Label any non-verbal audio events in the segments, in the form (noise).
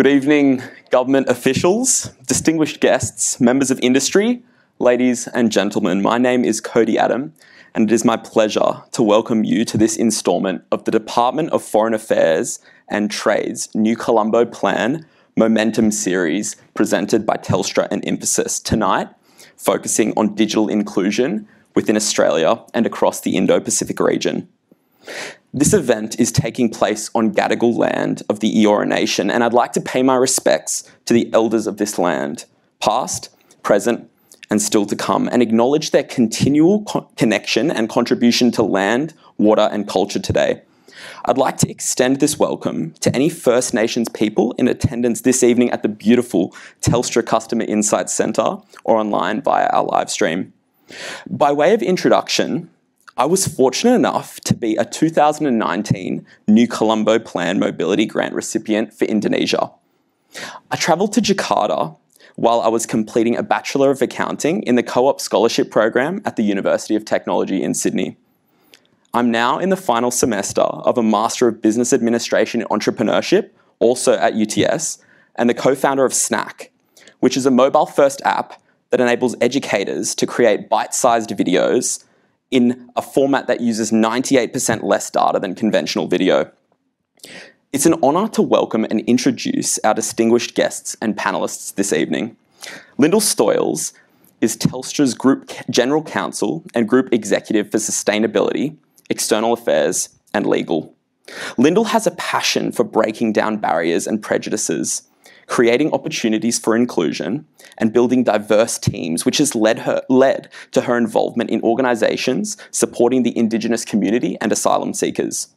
Good evening, government officials, distinguished guests, members of industry, ladies and gentlemen. My name is Cody Adam, and it is my pleasure to welcome you to this instalment of the Department of Foreign Affairs and Trade's New Colombo Plan Momentum series presented by Telstra and Infosys tonight, focusing on digital inclusion within Australia and across the Indo Pacific region. This event is taking place on Gadigal land of the Eora Nation, and I'd like to pay my respects to the elders of this land, past, present, and still to come, and acknowledge their continual co- connection and contribution to land, water, and culture today. I'd like to extend this welcome to any First Nations people in attendance this evening at the beautiful Telstra Customer Insights Centre or online via our live stream. By way of introduction, I was fortunate enough to be a 2019 New Colombo Plan Mobility Grant recipient for Indonesia. I travelled to Jakarta while I was completing a Bachelor of Accounting in the Co op Scholarship Program at the University of Technology in Sydney. I'm now in the final semester of a Master of Business Administration and Entrepreneurship, also at UTS, and the co founder of Snack, which is a mobile first app that enables educators to create bite sized videos in a format that uses 98% less data than conventional video. It's an honour to welcome and introduce our distinguished guests and panellists this evening. Lyndall Stoyles is Telstra's Group General Counsel and Group Executive for Sustainability, External Affairs, and Legal. Lyndall has a passion for breaking down barriers and prejudices creating opportunities for inclusion, and building diverse teams, which has led, her, led to her involvement in organisations supporting the Indigenous community and asylum seekers.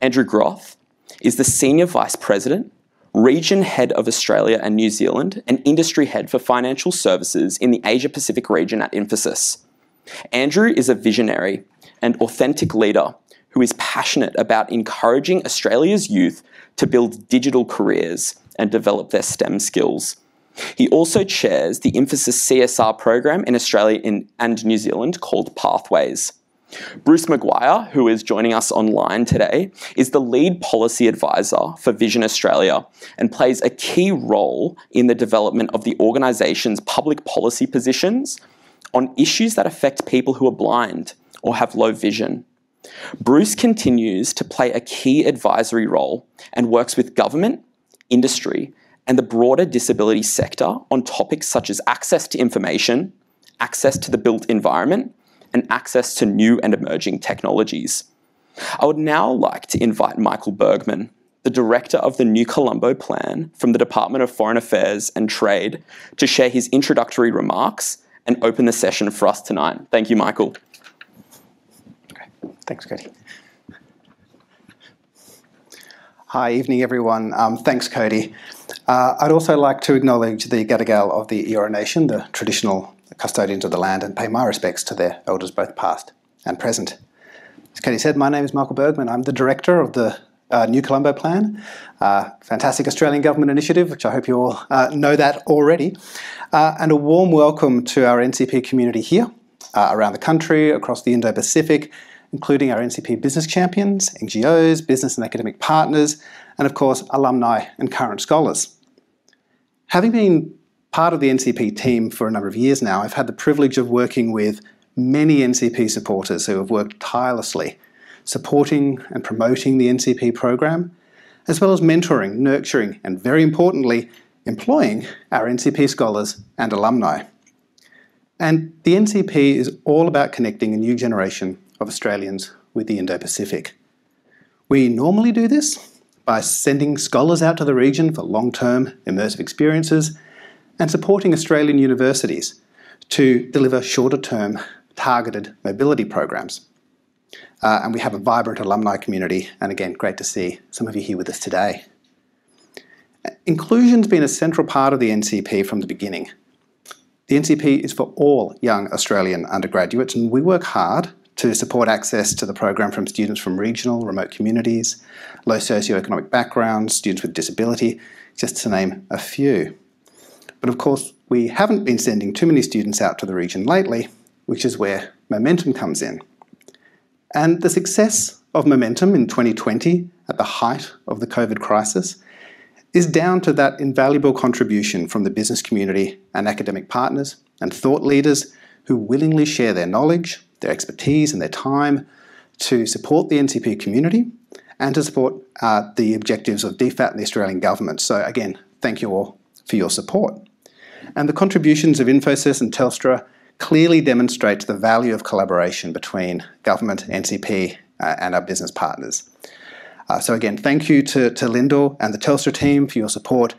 Andrew Groth is the Senior Vice President, Region Head of Australia and New Zealand, and Industry Head for Financial Services in the Asia Pacific region at Infosys. Andrew is a visionary and authentic leader who is passionate about encouraging Australia's youth to build digital careers and develop their STEM skills. He also chairs the Infosys CSR program in Australia and New Zealand called Pathways. Bruce Maguire, who is joining us online today, is the lead policy advisor for Vision Australia and plays a key role in the development of the organisation's public policy positions on issues that affect people who are blind or have low vision. Bruce continues to play a key advisory role and works with government, industry, and the broader disability sector on topics such as access to information, access to the built environment, and access to new and emerging technologies. I would now like to invite Michael Bergman, the director of the New Colombo Plan from the Department of Foreign Affairs and Trade, to share his introductory remarks and open the session for us tonight. Thank you, Michael. Okay. Thanks, Cody. Hi, evening everyone. Um, thanks, Cody. Uh, I'd also like to acknowledge the Gadigal of the Eora Nation, the traditional custodians of the land, and pay my respects to their elders, both past and present. As Cody said, my name is Michael Bergman. I'm the director of the uh, New Colombo Plan, uh, fantastic Australian government initiative, which I hope you all uh, know that already, uh, and a warm welcome to our NCP community here, uh, around the country, across the Indo-Pacific, including our NCP business champions, NGOs, business and academic partners, and of course, alumni and current scholars. Having been part of the NCP team for a number of years now, I've had the privilege of working with many NCP supporters who have worked tirelessly supporting and promoting the NCP program, as well as mentoring, nurturing, and very importantly, employing our NCP scholars and alumni. And the NCP is all about connecting a new generation of Australians with the Indo Pacific. We normally do this by sending scholars out to the region for long term immersive experiences and supporting Australian universities to deliver shorter term targeted mobility programs. Uh, and we have a vibrant alumni community, and again, great to see some of you here with us today. Inclusion's been a central part of the NCP from the beginning. The NCP is for all young Australian undergraduates, and we work hard to support access to the program from students from regional, remote communities, low socioeconomic backgrounds, students with disability, just to name a few. But of course, we haven't been sending too many students out to the region lately, which is where momentum comes in. And the success of momentum in 2020 at the height of the COVID crisis is down to that invaluable contribution from the business community and academic partners and thought leaders who willingly share their knowledge, their expertise, and their time to support the NCP community and to support uh, the objectives of DFAT and the Australian government. So, again, thank you all for your support. And the contributions of Infosys and Telstra clearly demonstrate the value of collaboration between government, NCP, uh, and our business partners. Uh, so again, thank you to, to Lyndall and the Telstra team for your support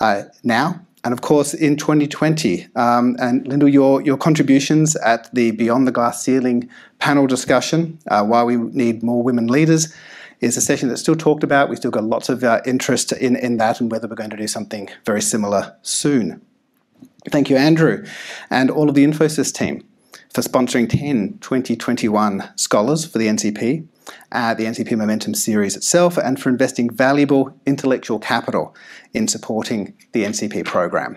uh, now. And of course, in 2020, um, and Lyndall, your, your contributions at the Beyond the Glass Ceiling panel discussion, uh, why we need more women leaders, is a session that's still talked about. We've still got lots of uh, interest in, in that and whether we're going to do something very similar soon. Thank you, Andrew, and all of the Infosys team for sponsoring 10 2021 scholars for the NCP, uh, the NCP Momentum series itself, and for investing valuable intellectual capital in supporting the NCP program.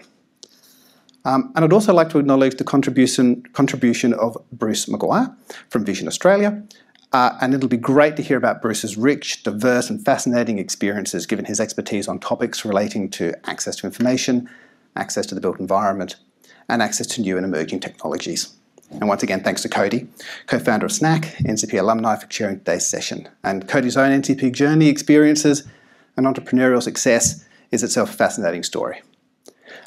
Um, and I'd also like to acknowledge the contribution, contribution of Bruce Maguire from Vision Australia. Uh, and it'll be great to hear about Bruce's rich, diverse, and fascinating experiences given his expertise on topics relating to access to information, access to the built environment, and access to new and emerging technologies. And once again, thanks to Cody, co-founder of SNAC, NCP alumni, for chairing today's session. And Cody's own NCP journey, experiences, and entrepreneurial success is itself a fascinating story.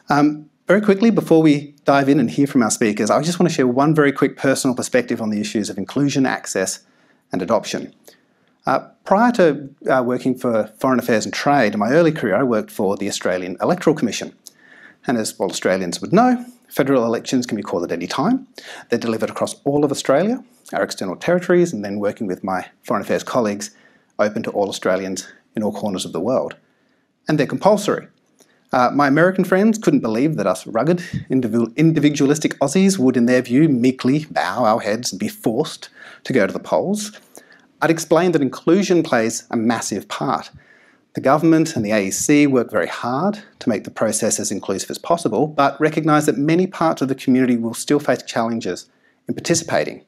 Um, very quickly, before we dive in and hear from our speakers, I just want to share one very quick personal perspective on the issues of inclusion, access, and adoption. Uh, prior to uh, working for Foreign Affairs and Trade, in my early career, I worked for the Australian Electoral Commission. And as all Australians would know, federal elections can be called at any time. They're delivered across all of Australia, our external territories, and then working with my foreign affairs colleagues, open to all Australians in all corners of the world. And they're compulsory. Uh, my American friends couldn't believe that us rugged, individualistic Aussies would, in their view, meekly bow our heads and be forced to go to the polls. I'd explain that inclusion plays a massive part the government and the AEC work very hard to make the process as inclusive as possible, but recognise that many parts of the community will still face challenges in participating.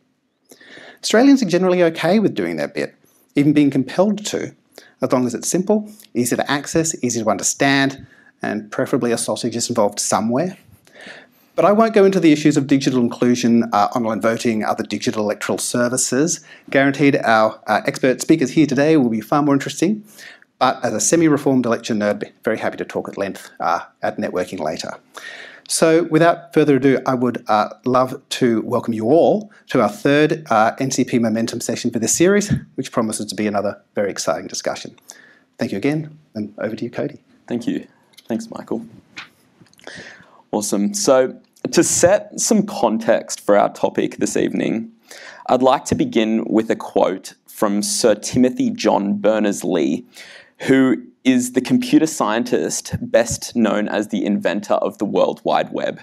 Australians are generally okay with doing their bit, even being compelled to, as long as it's simple, easy to access, easy to understand, and preferably a sausage is involved somewhere. But I won't go into the issues of digital inclusion, uh, online voting, other digital electoral services. Guaranteed our uh, expert speakers here today will be far more interesting. But as a semi-reformed election nerd, very happy to talk at length uh, at networking later. So without further ado, I would uh, love to welcome you all to our third uh, NCP Momentum session for this series, which promises to be another very exciting discussion. Thank you again, and over to you, Cody. Thank you. Thanks, Michael. Awesome. So to set some context for our topic this evening, I'd like to begin with a quote from Sir Timothy John Berners-Lee, who is the computer scientist best known as the inventor of the World Wide Web.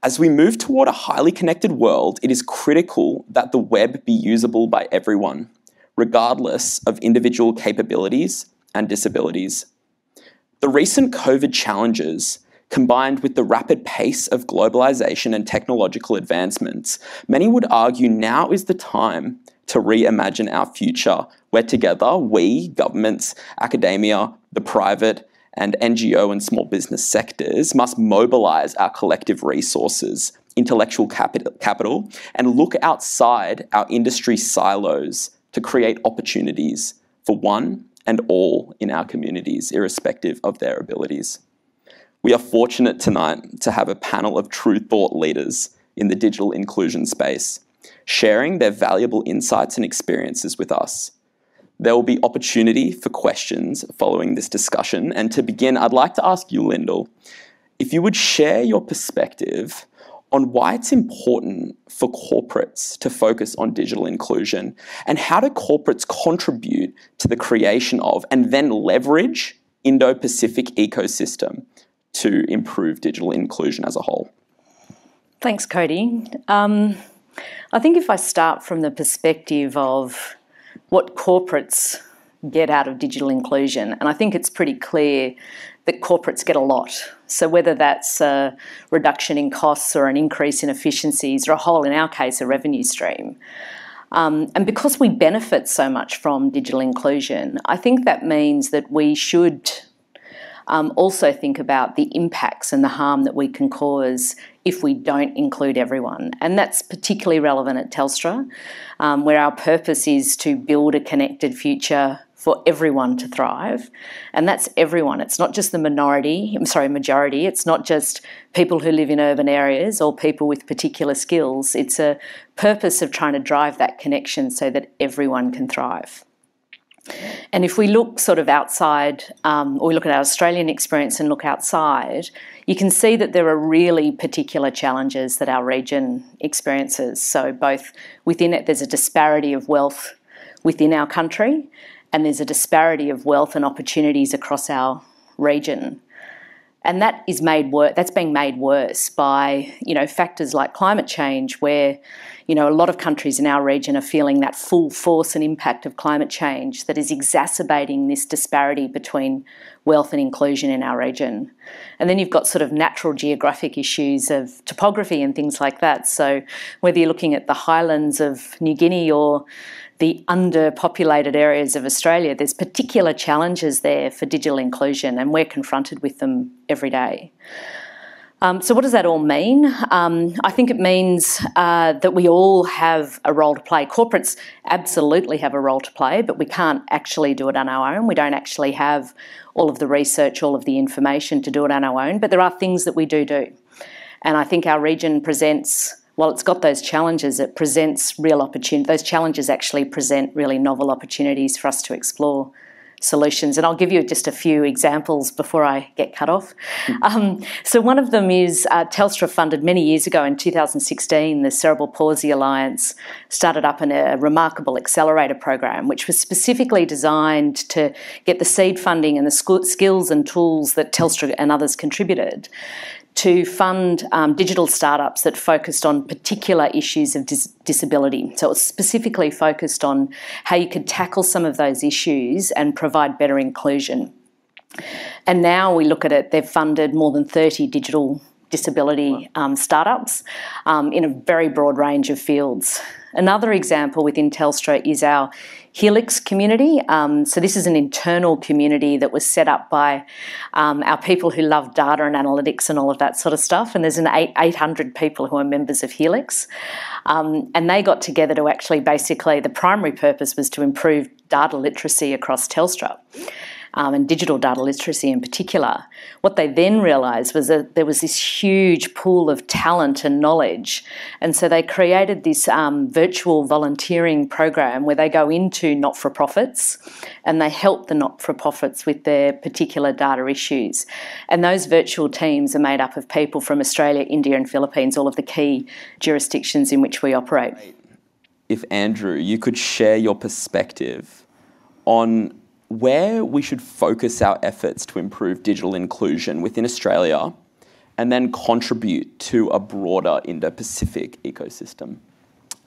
As we move toward a highly connected world, it is critical that the web be usable by everyone, regardless of individual capabilities and disabilities. The recent COVID challenges, combined with the rapid pace of globalization and technological advancements, many would argue now is the time to reimagine our future, where together we, governments, academia, the private, and NGO and small business sectors must mobilize our collective resources, intellectual capital, and look outside our industry silos to create opportunities for one and all in our communities, irrespective of their abilities. We are fortunate tonight to have a panel of true thought leaders in the digital inclusion space sharing their valuable insights and experiences with us. There will be opportunity for questions following this discussion. And to begin, I'd like to ask you, Lyndall, if you would share your perspective on why it's important for corporates to focus on digital inclusion and how do corporates contribute to the creation of and then leverage Indo-Pacific ecosystem to improve digital inclusion as a whole. Thanks, Cody. Um, I think if I start from the perspective of what corporates get out of digital inclusion, and I think it's pretty clear that corporates get a lot. So whether that's a reduction in costs or an increase in efficiencies or a whole, in our case, a revenue stream. Um, and because we benefit so much from digital inclusion, I think that means that we should um, also think about the impacts and the harm that we can cause if we don't include everyone. And that's particularly relevant at Telstra, um, where our purpose is to build a connected future for everyone to thrive. And that's everyone. It's not just the minority, I'm sorry, majority. It's not just people who live in urban areas or people with particular skills. It's a purpose of trying to drive that connection so that everyone can thrive. And if we look sort of outside, um, or we look at our Australian experience and look outside, you can see that there are really particular challenges that our region experiences. So, both within it, there's a disparity of wealth within our country, and there's a disparity of wealth and opportunities across our region. And that is made wor- that's being made worse by you know factors like climate change, where you know a lot of countries in our region are feeling that full force and impact of climate change that is exacerbating this disparity between wealth and inclusion in our region. And then you've got sort of natural geographic issues of topography and things like that. So whether you're looking at the highlands of New Guinea or the underpopulated areas of Australia, there's particular challenges there for digital inclusion, and we're confronted with them every day. Um, so, what does that all mean? Um, I think it means uh, that we all have a role to play. Corporates absolutely have a role to play, but we can't actually do it on our own. We don't actually have all of the research, all of the information to do it on our own, but there are things that we do do. And I think our region presents while it's got those challenges, it presents real opportunity. Those challenges actually present really novel opportunities for us to explore solutions. And I'll give you just a few examples before I get cut off. Um, so, one of them is uh, Telstra funded many years ago in 2016, the Cerebral Palsy Alliance started up in a remarkable accelerator program, which was specifically designed to get the seed funding and the skills and tools that Telstra and others contributed to fund um, digital startups that focused on particular issues of dis- disability. So it was specifically focused on how you could tackle some of those issues and provide better inclusion. And now we look at it, they've funded more than 30 digital disability um, startups um, in a very broad range of fields. Another example within Telstra is our Helix community. Um, so, this is an internal community that was set up by um, our people who love data and analytics and all of that sort of stuff. And there's an eight, 800 people who are members of Helix. Um, and they got together to actually basically, the primary purpose was to improve data literacy across Telstra um, and digital data literacy in particular, what they then realised was that there was this huge pool of talent and knowledge. And so they created this um, virtual volunteering program where they go into not for profits and they help the not for profits with their particular data issues. And those virtual teams are made up of people from Australia, India, and Philippines, all of the key jurisdictions in which we operate. If Andrew, you could share your perspective on where we should focus our efforts to improve digital inclusion within Australia and then contribute to a broader Indo Pacific ecosystem.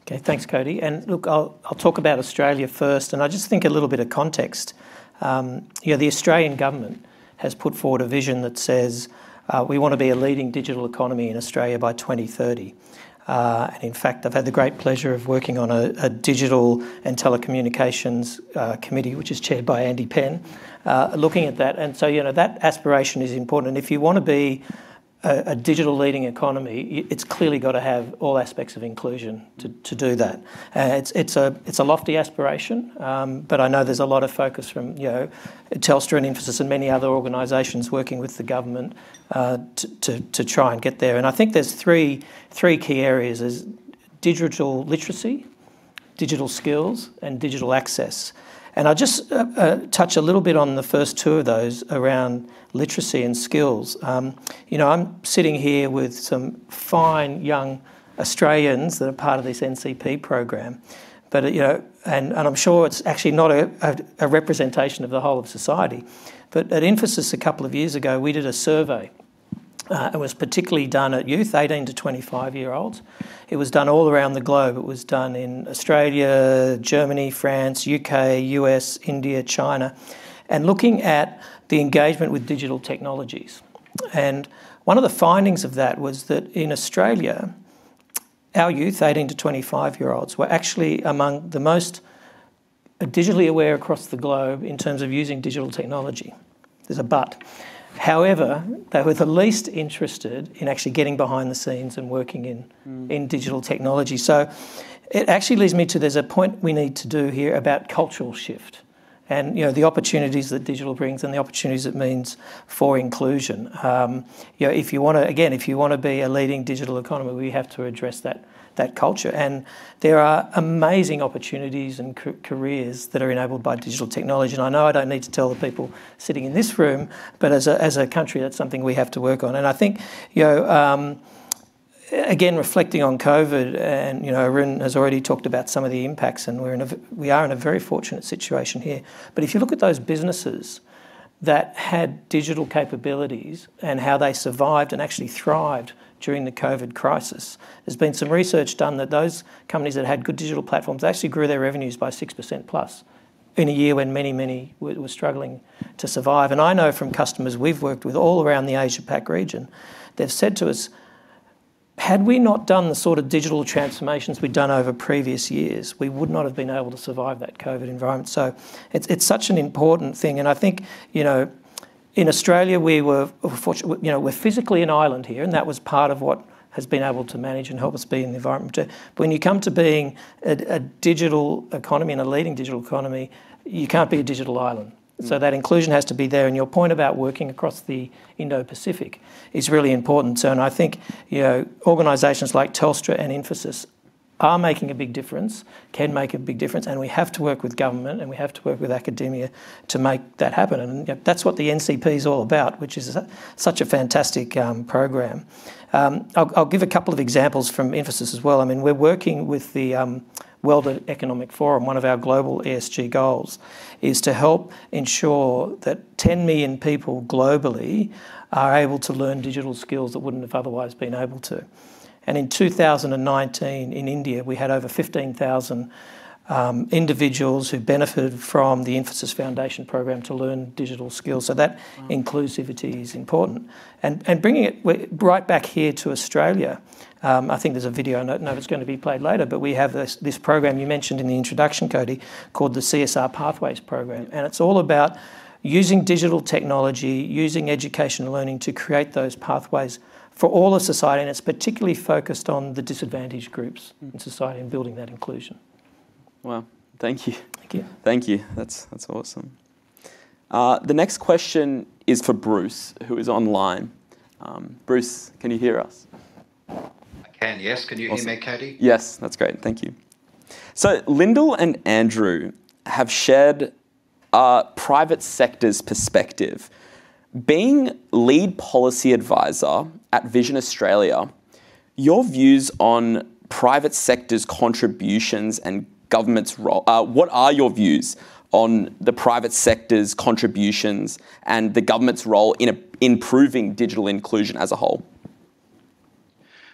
Okay, thanks, Cody. And look, I'll, I'll talk about Australia first, and I just think a little bit of context. Um, you know, the Australian government has put forward a vision that says uh, we want to be a leading digital economy in Australia by 2030. Uh, and in fact, I've had the great pleasure of working on a, a digital and telecommunications uh, committee, which is chaired by Andy Penn, uh, looking at that. And so, you know, that aspiration is important. And if you want to be a, a, digital leading economy, it's clearly got to have all aspects of inclusion to, to do that. Uh, it's, it's, a, it's a lofty aspiration, um, but I know there's a lot of focus from you know, Telstra and Infosys and many other organisations working with the government uh, to, to, to, try and get there. And I think there's three, three key areas. There's digital literacy, digital skills and digital access. And I'll just uh, uh, touch a little bit on the first two of those around literacy and skills. Um, you know, I'm sitting here with some fine young Australians that are part of this NCP program. But, uh, you know, and, and I'm sure it's actually not a, a, a representation of the whole of society. But at Infosys a couple of years ago, we did a survey uh, it was particularly done at youth, 18 to 25 year olds. It was done all around the globe. It was done in Australia, Germany, France, UK, US, India, China, and looking at the engagement with digital technologies. And one of the findings of that was that in Australia, our youth, 18 to 25 year olds, were actually among the most digitally aware across the globe in terms of using digital technology. There's a but. However, they were the least interested in actually getting behind the scenes and working in, mm. in digital technology. So it actually leads me to there's a point we need to do here about cultural shift and you know the opportunities that digital brings and the opportunities it means for inclusion. Um, you know, if you want to again, if you want to be a leading digital economy, we have to address that that culture. And there are amazing opportunities and careers that are enabled by digital technology. And I know I don't need to tell the people sitting in this room, but as a as a country, that's something we have to work on. And I think you know. Um, again, reflecting on COVID, and you know, Arun has already talked about some of the impacts, and we're in a, we are in a very fortunate situation here. But if you look at those businesses that had digital capabilities and how they survived and actually thrived during the COVID crisis, there's been some research done that those companies that had good digital platforms actually grew their revenues by six percent plus in a year when many, many were struggling to survive. And I know from customers we've worked with all around the Asia Pac region, they've said to us had we not done the sort of digital transformations we'd done over previous years, we would not have been able to survive that COVID environment. So it's, it's such an important thing. And I think, you know, in Australia, we were, you know, we're physically an island here, and that was part of what has been able to manage and help us be in the environment. But when you come to being a, a digital economy and a leading digital economy, you can't be a digital island. Mm. So that inclusion has to be there. And your point about working across the Indo-Pacific is really important. So, and I think you know organisations like Telstra and Infosys are making a big difference, can make a big difference, and we have to work with government and we have to work with academia to make that happen. And you know, that's what the NCP is all about, which is a, such a fantastic um, program. Um, I'll, I'll, give a couple of examples from Infosys as well. I mean, we're working with the um, World Economic Forum, one of our global ESG goals is to help ensure that 10 million people globally are able to learn digital skills that wouldn't have otherwise been able to. And in 2019 in India, we had over 15,000 um, individuals who benefited from the Infosys Foundation program to learn digital skills. So that wow. inclusivity is important. And, and bringing it right back here to Australia, um, I think there's a video, I know it's going to be played later, but we have this, this program you mentioned in the introduction, Cody, called the CSR Pathways Program. And it's all about using digital technology, using education and learning to create those pathways for all of society. And it's particularly focused on the disadvantaged groups in society and building that inclusion. Wow, thank you. Thank you. Thank you. That's, that's awesome. Uh, the next question is for Bruce, who is online. Um, Bruce, can you hear us? I can, yes. Can you awesome. hear me, Cody? Yes, that's great. Thank you. So, Lyndall and Andrew have shared a private sector's perspective. Being lead policy advisor at Vision Australia, your views on private sector's contributions and government's role? Uh, what are your views on the private sector's contributions and the government's role in a, improving digital inclusion as a whole?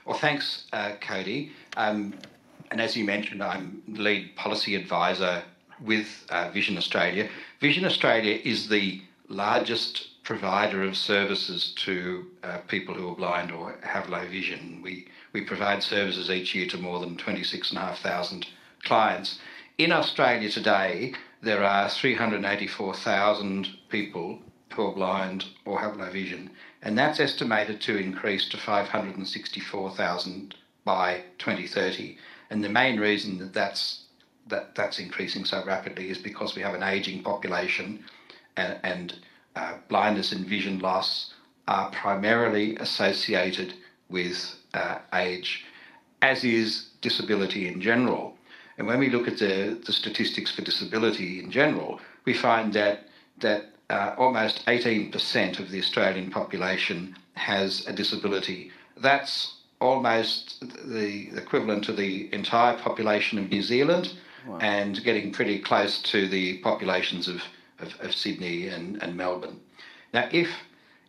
Well, thanks, uh, Cody. Um, and as you mentioned, I'm lead policy advisor with uh, Vision Australia. Vision Australia is the largest provider of services to uh, people who are blind or have low vision. We, we provide services each year to more than 26,500 clients. In Australia today, there are 384,000 people who are blind or have low vision, and that's estimated to increase to 564,000 by 2030. And the main reason that that's that that's increasing so rapidly is because we have an aging population, and, and uh, blindness and vision loss are primarily associated with uh, age, as is disability in general. And when we look at the, the statistics for disability in general, we find that, that uh, almost 18% of the Australian population has a disability. That's almost the equivalent to the entire population of New Zealand wow. and getting pretty close to the populations of, of, of Sydney and, and Melbourne. Now, if,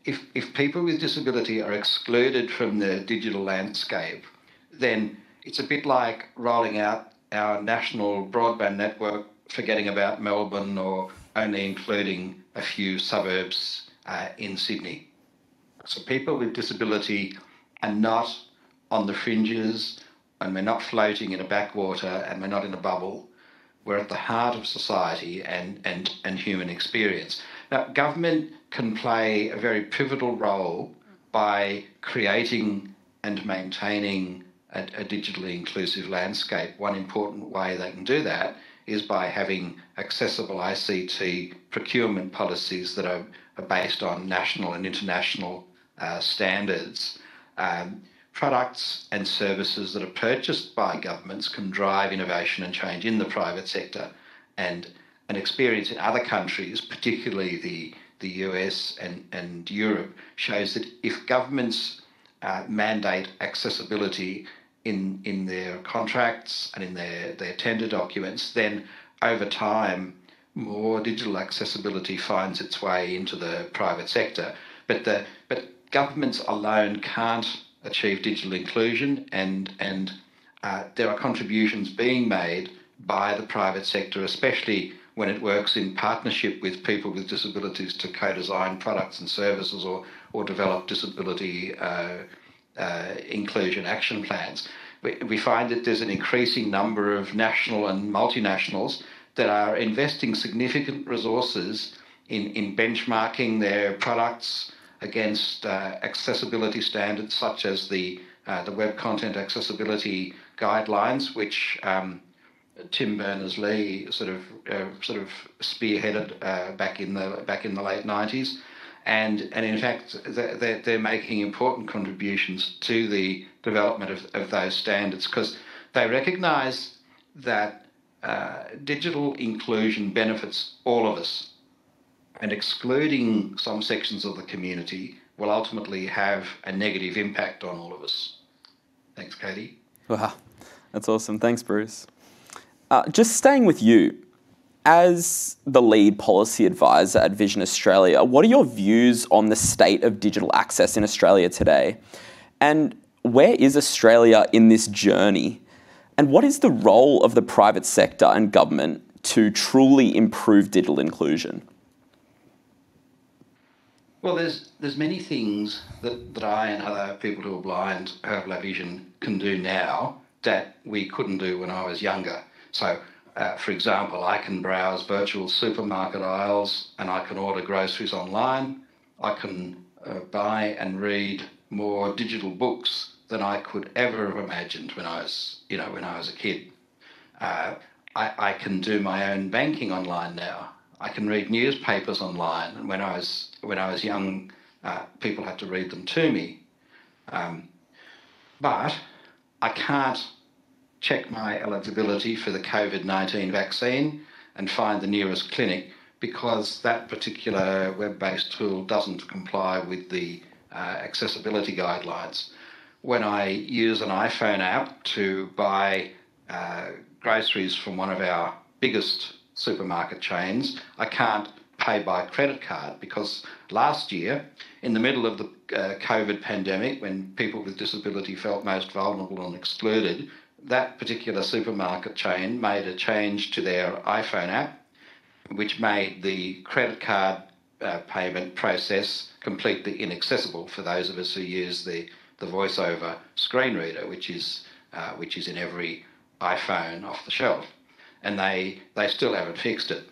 if, if people with disability are excluded from the digital landscape, then it's a bit like rolling out our national broadband network, forgetting about Melbourne or only including a few suburbs uh, in Sydney. So people with disability are not on the fringes and we're not floating in a backwater and we're not in a bubble. We're at the heart of society and, and, and human experience. Now, government can play a very pivotal role by creating and maintaining a, a digitally inclusive landscape. One important way they can do that is by having accessible ICT procurement policies that are, are based on national and international uh, standards. Um, products and services that are purchased by governments can drive innovation and change in the private sector. And an experience in other countries, particularly the, the US and, and Europe, shows that if governments uh, mandate accessibility in, in their contracts and in their, their tender documents, then over time, more digital accessibility finds its way into the private sector. But, the, but governments alone can't achieve digital inclusion, and and uh, there are contributions being made by the private sector, especially when it works in partnership with people with disabilities to co-design products and services or or develop disability uh, uh, inclusion action plans. We, we find that there's an increasing number of national and multinationals that are investing significant resources in, in benchmarking their products against uh, accessibility standards such as the uh, the Web Content Accessibility Guidelines, which um, Tim Berners Lee sort of uh, sort of spearheaded uh, back in the back in the late nineties, and and in fact they're, they're making important contributions to the development of, of those standards because they recognise that uh, digital inclusion benefits all of us and excluding some sections of the community will ultimately have a negative impact on all of us. Thanks, Katie. Wow, that's awesome. Thanks, Bruce. Uh, just staying with you, as the lead policy advisor at Vision Australia, what are your views on the state of digital access in Australia today? And where is Australia in this journey? And what is the role of the private sector and government to truly improve digital inclusion? Well, there's there's many things that, that I and other people who are blind who have low vision can do now that we couldn't do when I was younger. So, uh, for example, I can browse virtual supermarket aisles and I can order groceries online. I can uh, buy and read more digital books than I could ever have imagined when I was, you know, when I was a kid. Uh, I, I can do my own banking online now. I can read newspapers online, and when I was when I was young, uh, people had to read them to me. Um, but I can't check my eligibility for the COVID 19 vaccine and find the nearest clinic because that particular web based tool doesn't comply with the uh, accessibility guidelines. When I use an iPhone app to buy uh, groceries from one of our biggest supermarket chains, I can't pay by credit card because last year, in the middle of the uh, COVID pandemic, when people with disability felt most vulnerable and excluded, that particular supermarket chain made a change to their iPhone app, which made the credit card uh, payment process completely inaccessible for those of us who use the, the voiceover screen reader, which is, uh, which is in every iPhone off the shelf and they, they still haven't fixed it.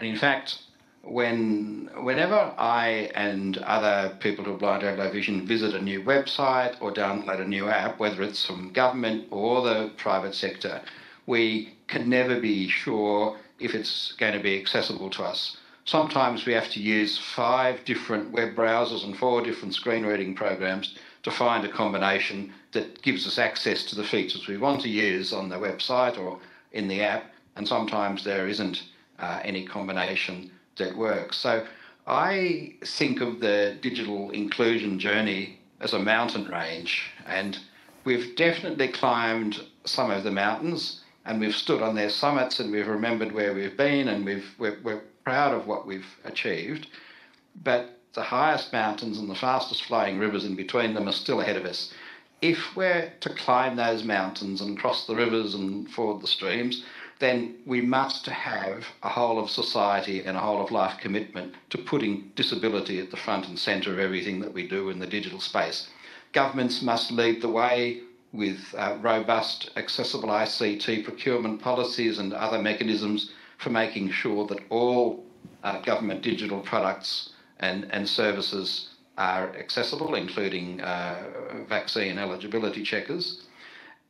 And in fact, when whenever I and other people who are blind or low vision visit a new website or download a new app, whether it's from government or the private sector, we can never be sure if it's going to be accessible to us. Sometimes we have to use five different web browsers and four different screen reading programs to find a combination that gives us access to the features we want to use on the website or in the app, and sometimes there isn't uh, any combination that works. So I think of the digital inclusion journey as a mountain range, and we've definitely climbed some of the mountains, and we've stood on their summits, and we've remembered where we've been, and we've, we're, we're proud of what we've achieved. But the highest mountains and the fastest flowing rivers in between them are still ahead of us. If we're to climb those mountains and cross the rivers and ford the streams, then we must have a whole of society and a whole of life commitment to putting disability at the front and centre of everything that we do in the digital space. Governments must lead the way with uh, robust, accessible ICT procurement policies and other mechanisms for making sure that all uh, government digital products and, and services are accessible, including uh, vaccine eligibility checkers.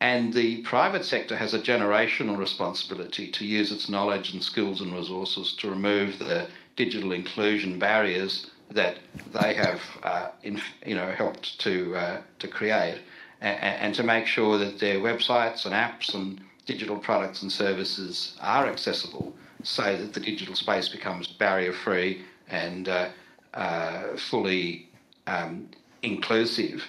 And the private sector has a generational responsibility to use its knowledge and skills and resources to remove the digital inclusion barriers that they have, uh, in, you know, helped to uh, to create, and, and, to make sure that their websites and apps and digital products and services are accessible, so that the digital space becomes barrier free and uh, uh, fully um, inclusive.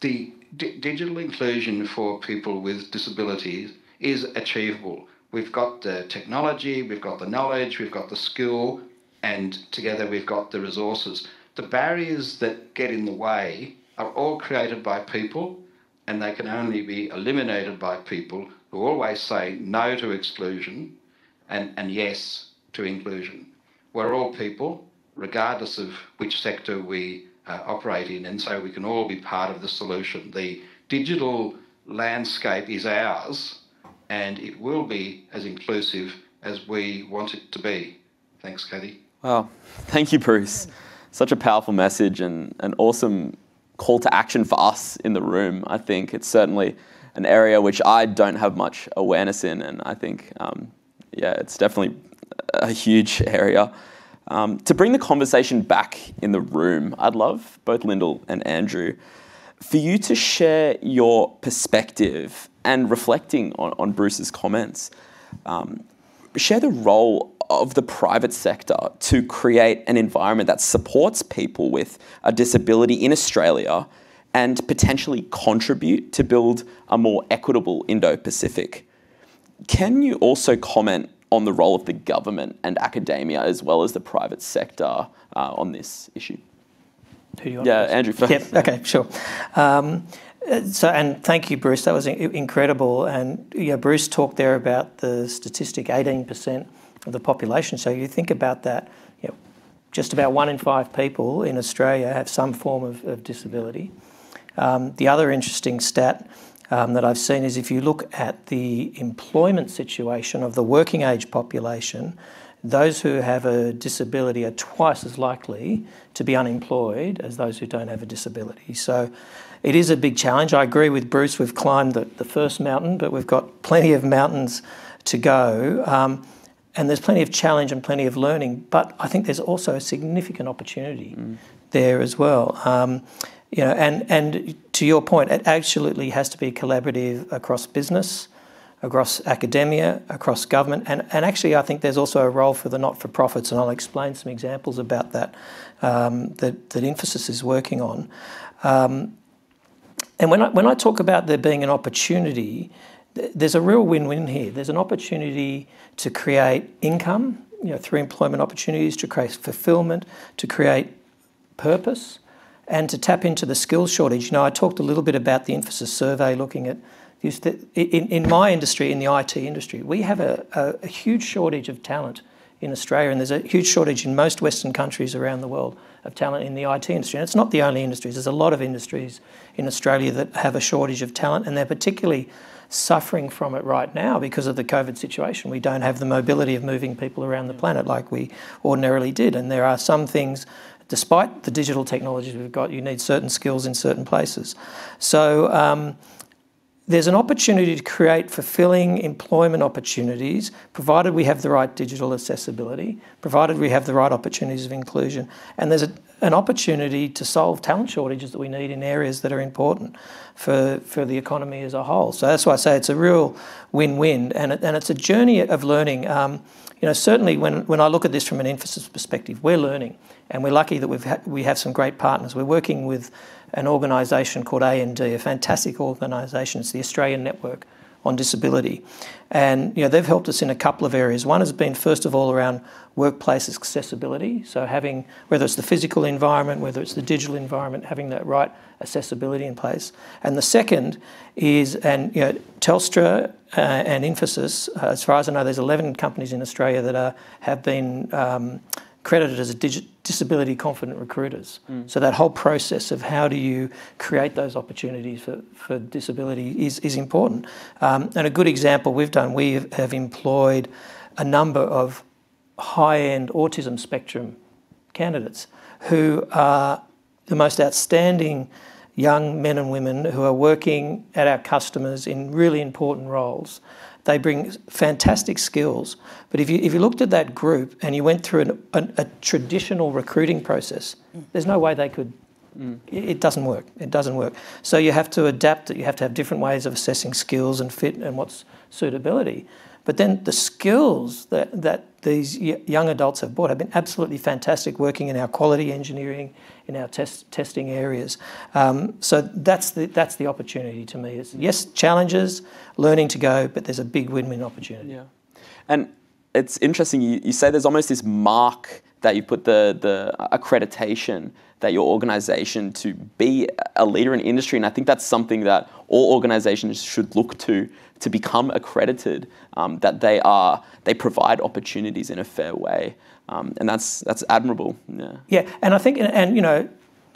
The d- digital inclusion for people with disabilities is achievable. We've got the technology, we've got the knowledge, we've got the skill, and together we've got the resources. The barriers that get in the way are all created by people, and they can only be eliminated by people who always say no to exclusion and, and yes to inclusion. We're all people, regardless of which sector we uh, operate in, and so we can all be part of the solution. The digital landscape is ours, and it will be as inclusive as we want it to be. Thanks, Kathy. Wow, (laughs) thank you, Bruce. Such a powerful message and an awesome call to action for us in the room. I think it's certainly an area which I don't have much awareness in, and I think, um, yeah, it's definitely a huge (laughs) area. Um, to bring the conversation back in the room, I'd love both Lyndall and Andrew for you to share your perspective and reflecting on, on Bruce's comments. Um, share the role of the private sector to create an environment that supports people with a disability in Australia and potentially contribute to build a more equitable Indo Pacific. Can you also comment on the role of the government and academia as well as the private sector uh, on this issue? Who do you want yeah, Andrew first. Yep, okay, sure. Um, so, and thank you, Bruce. That was incredible. And yeah, Bruce talked there about the statistic: eighteen percent of the population. So you think about that. You know, just about one in five people in Australia have some form of, of disability. Um, the other interesting stat um, that I've seen is if you look at the employment situation of the working age population, those who have a disability are twice as likely to be unemployed as those who don't have a disability. So it is a big challenge. I agree with Bruce, we've climbed the, the first mountain, but we've got plenty of mountains to go. Um, and there's plenty of challenge and plenty of learning, but I think there's also a significant opportunity mm. there as well. Um, you know, and, and to your point, it absolutely has to be collaborative across business, across academia, across government, and, and actually I think there's also a role for the not-for-profits, and I'll explain some examples about that um, that, that Infosys is working on. Um, and when I, when I talk about there being an opportunity, there's a real win-win here. There's an opportunity to create income, you know, through employment opportunities, to create fulfillment, to create purpose, and to tap into the skills shortage. You know, I talked a little bit about the Infosys survey looking at in, in my industry, in the IT industry, we have a, a, a huge shortage of talent in Australia, and there's a huge shortage in most Western countries around the world of talent in the IT industry. And it's not the only industries, there's a lot of industries in Australia that have a shortage of talent, and they're particularly suffering from it right now because of the COVID situation. We don't have the mobility of moving people around the planet like we ordinarily did, and there are some things despite the digital technologies we've got, you need certain skills in certain places. So um, there's an opportunity to create fulfilling employment opportunities, provided we have the right digital accessibility, provided we have the right opportunities of inclusion, and there's a, an opportunity to solve talent shortages that we need in areas that are important for, for the economy as a whole. So that's why I say it's a real win-win, and, it, and it's a journey of learning. Um, you know, certainly when, when I look at this from an Infosys perspective, we're learning, and we're lucky that we've ha- we have some great partners. We're working with an organisation called A AND, a fantastic organisation. It's the Australian Network on Disability, and you know they've helped us in a couple of areas. One has been first of all around workplace accessibility, so having whether it's the physical environment, whether it's the digital environment, having that right accessibility in place. And the second is, and you know, Telstra uh, and Infosys, uh, as far as I know, there's 11 companies in Australia that are, have been um, credited as disability confident recruiters. Mm. So that whole process of how do you create those opportunities for, for disability is, is important. Um, and a good example we've done, we have employed a number of high end autism spectrum candidates who are the most outstanding young men and women who are working at our customers in really important roles. They bring fantastic skills. But if you, if you looked at that group and you went through an, an, a traditional recruiting process, there's no way they could. Mm. It doesn't work. It doesn't work. So you have to adapt it. You have to have different ways of assessing skills and fit and what's suitability. But then the skills that, that these young adults have brought have been absolutely fantastic working in our quality engineering, in our test, testing areas. Um, so that's the, that's the opportunity to me. It's, yes, challenges, learning to go, but there's a big win-win opportunity. Yeah. And it's interesting, you, you say there's almost this mark that you put the, the accreditation that your organization to be a leader in industry. And I think that's something that all organizations should look to to become accredited, um, that they are they provide opportunities in a fair way, um, and that's that's admirable. Yeah. Yeah, and I think and, and you know.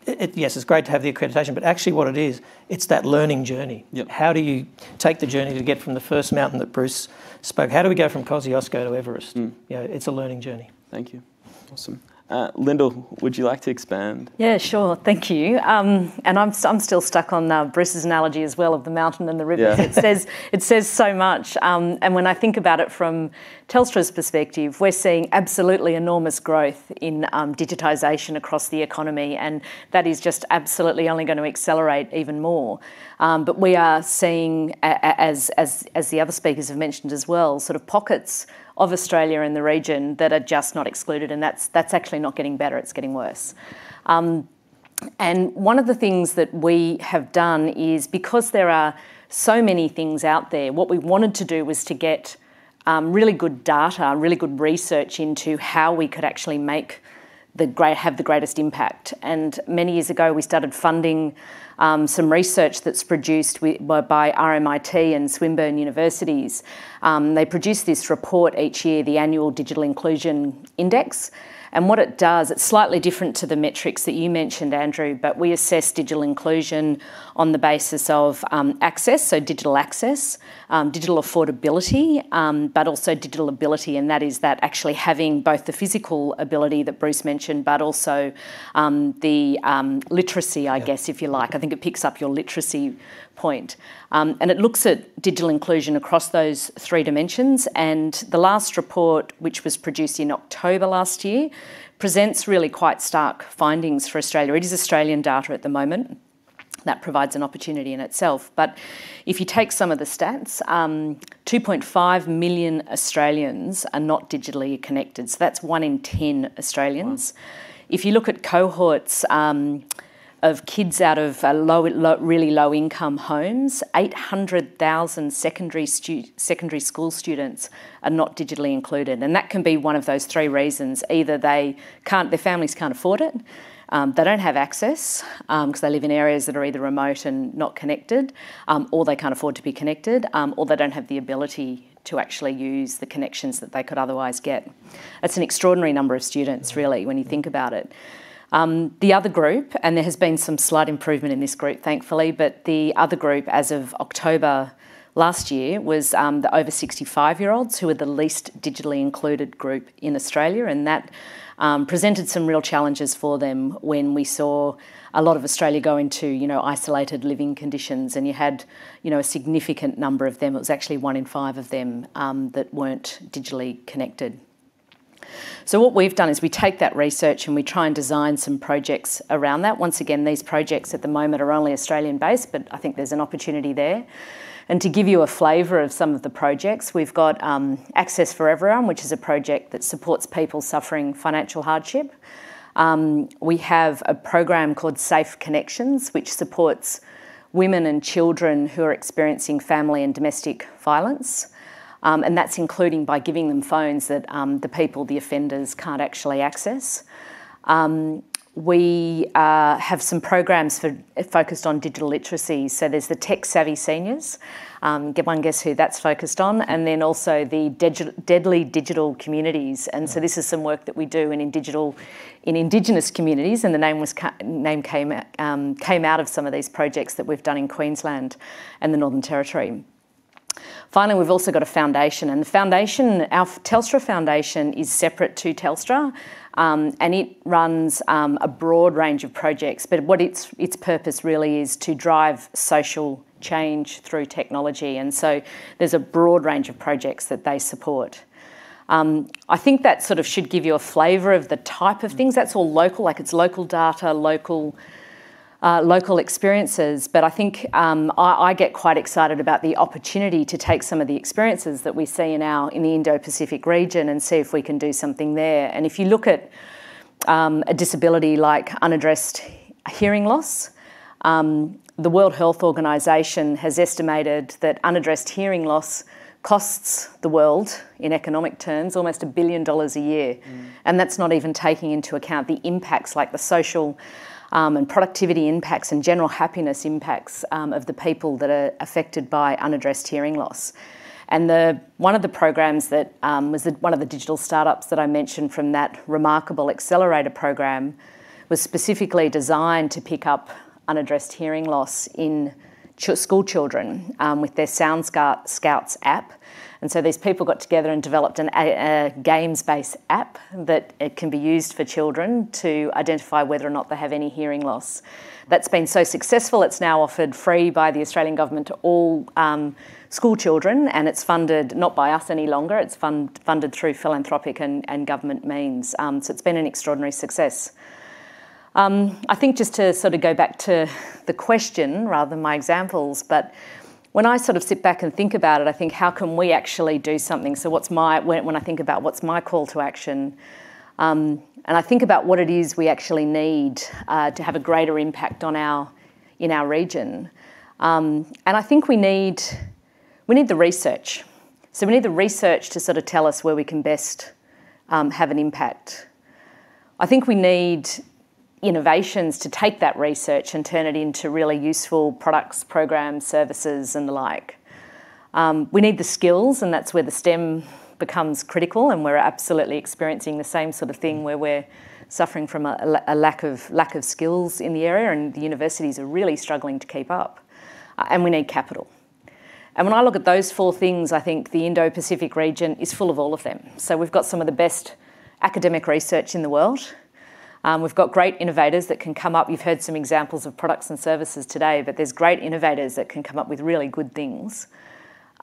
It, yes, it's great to have the accreditation, but actually, what it is, it's that learning journey. Yep. How do you take the journey to get from the first mountain that Bruce spoke? How do we go from Kosciuszko to Everest? Mm. You know, it's a learning journey. Thank you. Awesome. Uh, Lyndall, would you like to expand? Yeah, sure. Thank you. Um, and I'm, I'm still stuck on uh, Bruce's analogy as well of the mountain and the river. Yeah. It says it says so much. Um, and when I think about it from Telstra's perspective, we're seeing absolutely enormous growth in um, digitisation across the economy, and that is just absolutely only going to accelerate even more. Um, but we are seeing, as, as, as the other speakers have mentioned as well, sort of pockets of Australia and the region that are just not excluded, and that's, that's actually not getting better, it's getting worse. Um, and one of the things that we have done is because there are so many things out there, what we wanted to do was to get um, really good data, really good research into how we could actually make the great have the greatest impact. And many years ago, we started funding um, some research that's produced with, by, RMIT and Swinburne universities. Um, they produce this report each year, the annual Digital Inclusion Index. And what it does, it's slightly different to the metrics that you mentioned, Andrew, but we assess digital inclusion on the basis of um, access, so digital access, um, digital affordability, um, but also digital ability, and that is that actually having both the physical ability that Bruce mentioned, but also um, the um, literacy, I guess, if you like. I think it picks up your literacy point. Um, and it looks at digital inclusion across those three dimensions. And the last report, which was produced in October last year, presents really quite stark findings for Australia. It is Australian data at the moment. That provides an opportunity in itself. But if you take some of the stats, um, 2.5 million Australians are not digitally connected. So that's one in 10 Australians. Wow. If you look at cohorts, um, of kids out of uh, low, low, really low income homes, 800,000 secondary, stu- secondary school students are not digitally included. And that can be one of those three reasons. Either they can't, their families can't afford it, um, they don't have access because um, they live in areas that are either remote and not connected, um, or they can't afford to be connected, um, or they don't have the ability to actually use the connections that they could otherwise get. It's an extraordinary number of students, really, when you think about it. Um, the other group, and there has been some slight improvement in this group, thankfully, but the other group, as of October last year, was um, the over 65 year olds, who are the least digitally included group in Australia, and that um, presented some real challenges for them when we saw a lot of Australia go into, you know, isolated living conditions, and you had, you know, a significant number of them. It was actually one in five of them um, that weren't digitally connected. So what we've done is we take that research and we try and design some projects around that. Once again, these projects at the moment are only Australian based, but I think there's an opportunity there. And to give you a flavour of some of the projects, we've got um, Access for Everyone, which is a project that supports people suffering financial hardship. Um, we have a program called Safe Connections, which supports women and children who are experiencing family and domestic violence. Um, and that's including by giving them phones that um, the people, the offenders, can't actually access. Um, we uh, have some programs for, focused on digital literacy. So there's the Tech Savvy Seniors. Um, get one guess who that's focused on, and then also the deadly digital communities. And so this is some work that we do in, in digital, in Indigenous communities, and the name was name came um, came out of some of these projects that we've done in Queensland and the Northern Territory. Finally, we've also got a foundation, and the foundation, our Telstra Foundation, is separate to Telstra, um, and it runs um, a broad range of projects. But what its its purpose really is to drive social change through technology, and so there's a broad range of projects that they support. Um, I think that sort of should give you a flavour of the type of things. That's all local, like it's local data, local uh, local experiences. But I think um, I, I, get quite excited about the opportunity to take some of the experiences that we see in our in the Indo-Pacific region and see if we can do something there. And if you look at um, a disability like unaddressed hearing loss, um, the World Health Organization has estimated that unaddressed hearing loss costs the world in economic terms almost a billion dollars a year. Mm. And that's not even taking into account the impacts like the social um, and productivity impacts and general happiness impacts um, of the people that are affected by unaddressed hearing loss. And the, one of the programs that um, was the, one of the digital startups that I mentioned from that remarkable accelerator program was specifically designed to pick up unaddressed hearing loss in ch- school children um, with their Sound Scouts app. And so these people got together and developed an, a, a games based app that it can be used for children to identify whether or not they have any hearing loss. That's been so successful, it's now offered free by the Australian Government to all um, school children, and it's funded not by us any longer, it's fund, funded through philanthropic and, and government means. Um, so it's been an extraordinary success. Um, I think just to sort of go back to the question rather than my examples, but when I sort of sit back and think about it, I think, how can we actually do something? So, what's my, when, when I think about what's my call to action, um, and I think about what it is we actually need uh, to have a greater impact on our, in our region. Um, and I think we need, we need the research. So, we need the research to sort of tell us where we can best um, have an impact. I think we need innovations to take that research and turn it into really useful products, programs, services, and the like. Um, we need the skills, and that's where the STEM becomes critical, and we're absolutely experiencing the same sort of thing where we're suffering from a, a lack of lack of skills in the area, and the universities are really struggling to keep up. Uh, and we need capital. And when I look at those four things, I think the Indo Pacific region is full of all of them. So we've got some of the best academic research in the world. Um, we've got great innovators that can come up. You've heard some examples of products and services today, but there's great innovators that can come up with really good things.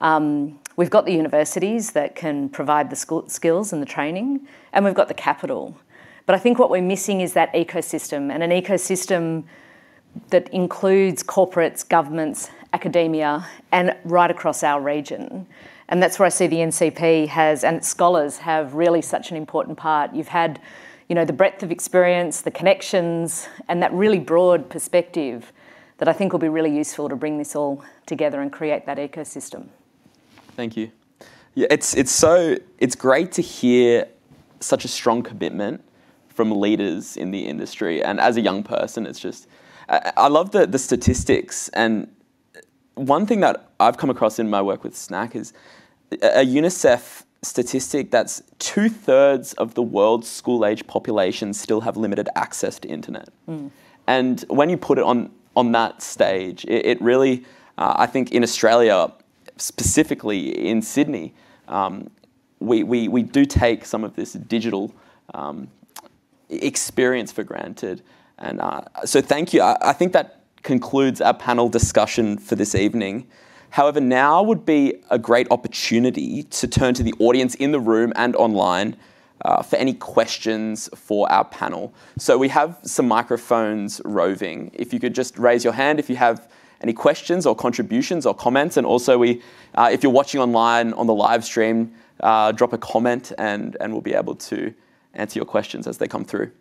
Um, we've got the universities that can provide the skills and the training, and we've got the capital. But I think what we're missing is that ecosystem, and an ecosystem that includes corporates, governments, academia, and right across our region. And that's where I see the NCP has, and scholars have really such an important part. You've had you know, the breadth of experience, the connections, and that really broad perspective that I think will be really useful to bring this all together and create that ecosystem. Thank you. Yeah, it's it's so it's great to hear such a strong commitment from leaders in the industry, and as a young person, it's just I, I love the the statistics and one thing that I've come across in my work with Snack is a UNICEF statistic that's two thirds of the world's school age population still have limited access to internet. Mm. And when you put it on, on that stage, it, it really, uh, I think in Australia, specifically in Sydney, um, we, we, we do take some of this digital um, experience for granted. And uh, so thank you. I, I think that concludes our panel discussion for this evening. However, now would be a great opportunity to turn to the audience in the room and online uh, for any questions for our panel. So we have some microphones roving. If you could just raise your hand if you have any questions or contributions or comments. And also, we, uh, if you're watching online on the live stream, uh, drop a comment and, and we'll be able to answer your questions as they come through.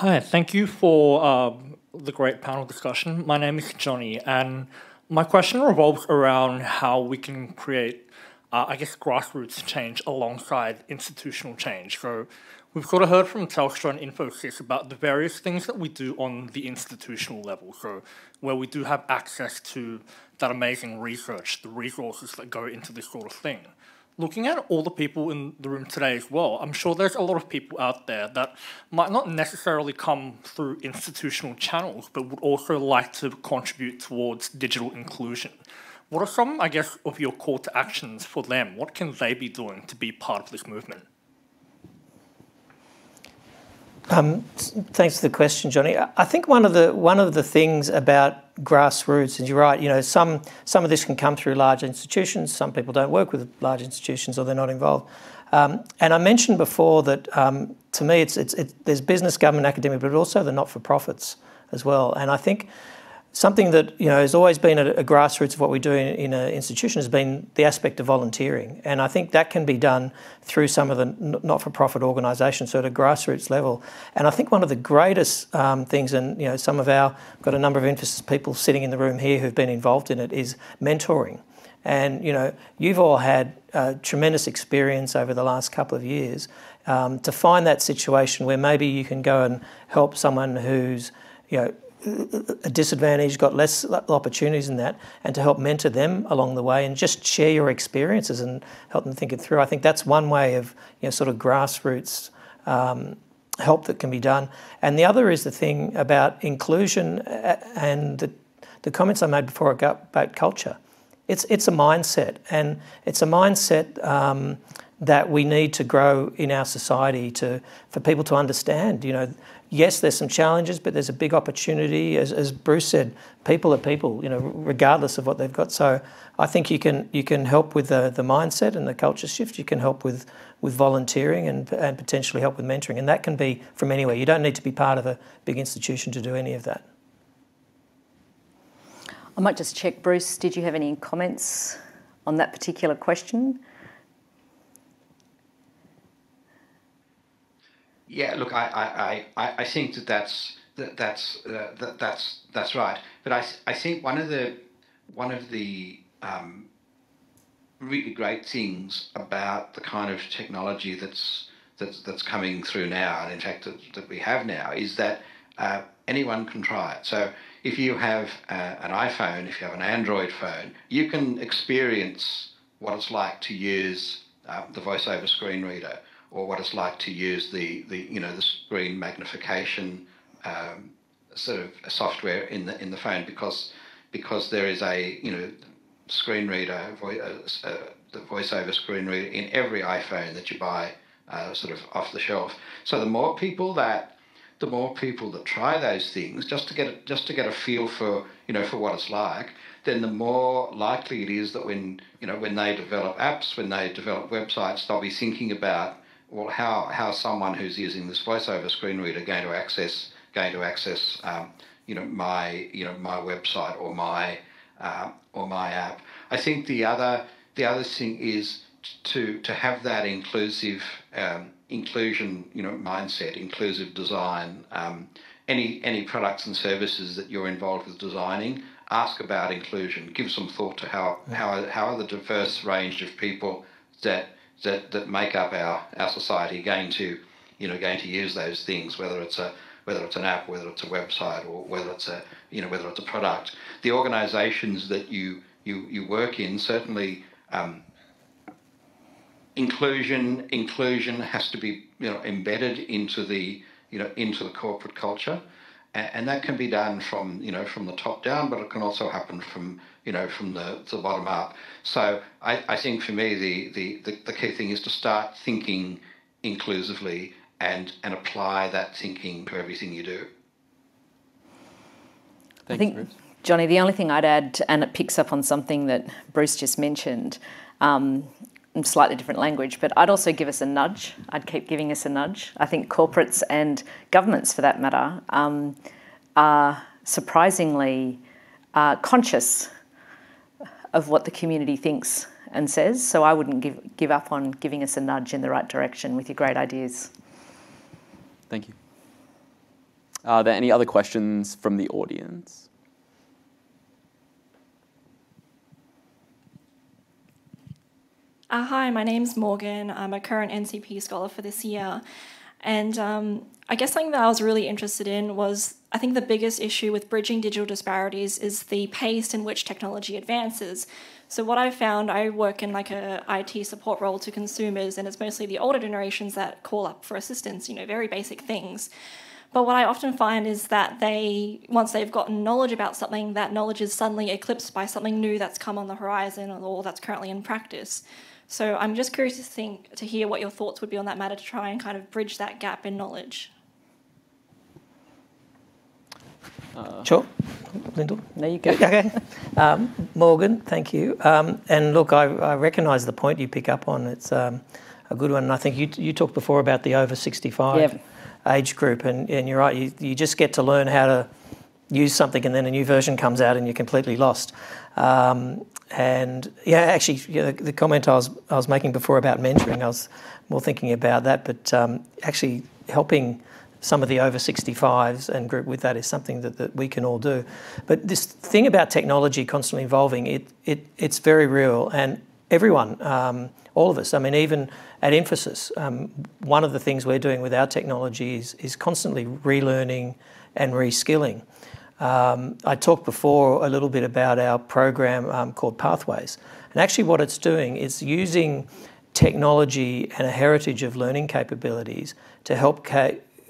Hi, thank you for uh, the great panel discussion. My name is Johnny, and my question revolves around how we can create, uh, I guess, grassroots change alongside institutional change. So we've sort of heard from Telstra and Infosys about the various things that we do on the institutional level. So where we do have access to that amazing research, the resources that go into this sort of thing. Looking at all the people in the room today as well, I'm sure there's a lot of people out there that might not necessarily come through institutional channels, but would also like to contribute towards digital inclusion. What are some, I guess, of your call to actions for them? What can they be doing to be part of this movement? Um, thanks for the question, Johnny. I think one of the one of the things about grassroots, and you're right, you know, some some of this can come through large institutions. Some people don't work with large institutions or they're not involved. Um, and I mentioned before that um, to me, it's, it's it, there's business, government, academic, but also the not-for-profits as well. And I think something that you know has always been a, a grassroots of what we do in, in an institution has been the aspect of volunteering, and I think that can be done through some of the not-for-profit organisations, so at a grassroots level. And I think one of the greatest um, things, and you know, some of our got a number of Infosys people sitting in the room here who've been involved in it, is mentoring. And you know, you've all had uh, tremendous experience over the last couple of years um, to find that situation where maybe you can go and help someone who's you know a disadvantage, got less opportunities in that, and to help mentor them along the way and just share your experiences and help them think it through. I think that's one way of you know sort of grassroots um, help that can be done. And the other is the thing about inclusion and the, the comments I made before about culture. It's it's a mindset, and it's a mindset. Um, that we need to grow in our society to for people to understand. You know, yes, there's some challenges, but there's a big opportunity. As, as Bruce said, people are people. You know, regardless of what they've got. So I think you can you can help with the, the mindset and the culture shift. You can help with with volunteering and and potentially help with mentoring, and that can be from anywhere. You don't need to be part of a big institution to do any of that. I might just check, Bruce. Did you have any comments on that particular question? Yeah, look, I, I, I, I think that that's that, that's uh, that, that's that's right. But I, I think one of the one of the um, really great things about the kind of technology that's that's that's coming through now, and in fact that, that we have now, is that uh, anyone can try it. So if you have uh, an iPhone, if you have an Android phone, you can experience what it's like to use uh, the voiceover screen reader or what it's like to use the, the you know the screen magnification um, sort of software in the in the phone because because there is a you know screen reader voice, uh, uh, the voiceover screen reader in every iPhone that you buy uh, sort of off the shelf. So the more people that the more people that try those things just to get a, just to get a feel for you know for what it's like, then the more likely it is that when you know when they develop apps, when they develop websites, they'll be thinking about well, how how someone who's using this voiceover screen reader going to access going to access um, you know my you know my website or my uh, or my app. I think the other the other thing is to to have that inclusive um, inclusion you know mindset, inclusive design. Um, any any products and services that you're involved with designing, ask about inclusion. Give some thought to how how how are the diverse range of people that that, that make up our, our society going to you know going to use those things whether it's a whether it's an app whether it's a website or whether it's a you know whether it's a product. The organizations that you you, you work in certainly um, inclusion inclusion has to be you know embedded into the you know into the corporate culture and that can be done from you know from the top down, but it can also happen from you know from the, the bottom up. So I, I think for me the, the, the, the key thing is to start thinking inclusively and and apply that thinking to everything you do. Thanks, I think, Bruce. Johnny, the only thing I'd add, and it picks up on something that Bruce just mentioned, um, slightly different language, but I'd also give us a nudge. I'd keep giving us a nudge. I think corporates and governments, for that matter, um, are surprisingly uh, conscious of what the community thinks and says. So I wouldn't give, give up on giving us a nudge in the right direction with your great ideas. Thank you. Are there any other questions from the audience? Uh, hi, my name's Morgan. I'm a current NCP scholar for this year. And um, I guess something that I was really interested in was I think the biggest issue with bridging digital disparities is the pace in which technology advances. So what I found, I work in like a IT support role to consumers, and it's mostly the older generations that call up for assistance. You know, very basic things. But what I often find is that they, once they've gotten knowledge about something, that knowledge is suddenly eclipsed by something new that's come on the horizon or that's currently in practice. So I'm just curious to think to hear what your thoughts would be on that matter to try and kind of bridge that gap in knowledge. Uh, sure, Lyndall. There you go. (laughs) Okay, um, Morgan, thank you. Um, and look, I, I recognise the point you pick up on. It's um, a good one. And I think you you talked before about the over sixty five yep. age group, and, and you're right. You, you just get to learn how to use something, and then a new version comes out, and you're completely lost. Um, and yeah, actually, the, the, comment I was I was making before about mentoring, I was more thinking about that, but um, actually helping some of the over 65s and group with that is something that, that we can all do. But this thing about technology constantly evolving, it, it, it's very real. And everyone, um, all of us, I mean, even at Infosys, um, one of the things we're doing with our technology is, is constantly relearning and reskilling. Um, I talked before a little bit about our program um, called Pathways. And actually, what it's doing is using technology and a heritage of learning capabilities to help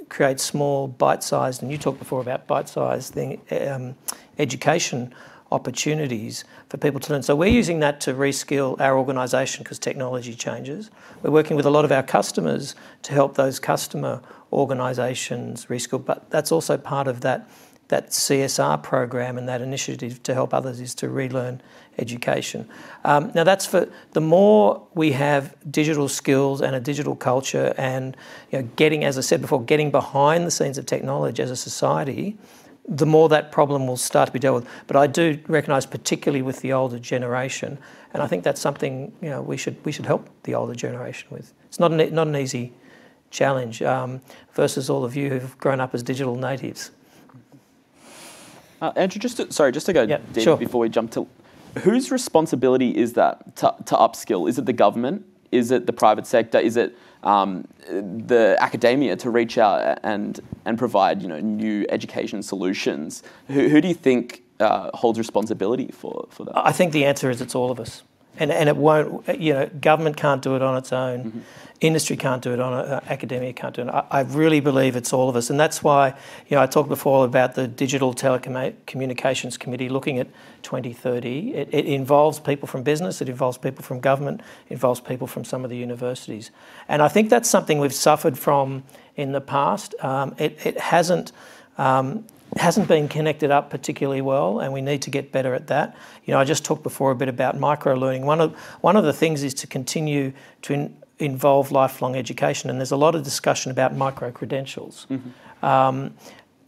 create small, bite-sized, and you talked before about bite-sized thing, um, education opportunities for people to learn. So we're using that to reskill our organisation because technology changes. We're working with a lot of our customers to help those customer organisations reskill, but that's also part of that that CSR program and that initiative to help others is to relearn education. Um, now, that's for the more we have digital skills and a digital culture, and you know, getting, as I said before, getting behind the scenes of technology as a society, the more that problem will start to be dealt with. But I do recognise, particularly with the older generation, and I think that's something you know we should we should help the older generation with. It's not an, not an easy challenge um, versus all of you who've grown up as digital natives. Uh, Andrew, just to, sorry, just to go deep sure. before we jump to whose responsibility is that to, to upskill? Is it the government? Is it the private sector? Is it um, the academia to reach out and and provide you know new education solutions? Who, who do you think uh, holds responsibility for for that? I think the answer is it's all of us, and and it won't. You know, government can't do it on its own. Mm-hmm industry can't do it on uh, academia can't do it. I, I, really believe it's all of us, and that's why you know I talked before about the Digital Telecommunications Committee looking at 2030. It, it, involves people from business, it involves people from government, it involves people from some of the universities, and I think that's something we've suffered from in the past. Um, it, it, hasn't. Um, hasn't been connected up particularly well, and we need to get better at that. You know, I just talked before a bit about micro learning. One of one of the things is to continue to in, involve lifelong education, and there's a lot of discussion about micro credentials. Mm-hmm. Um,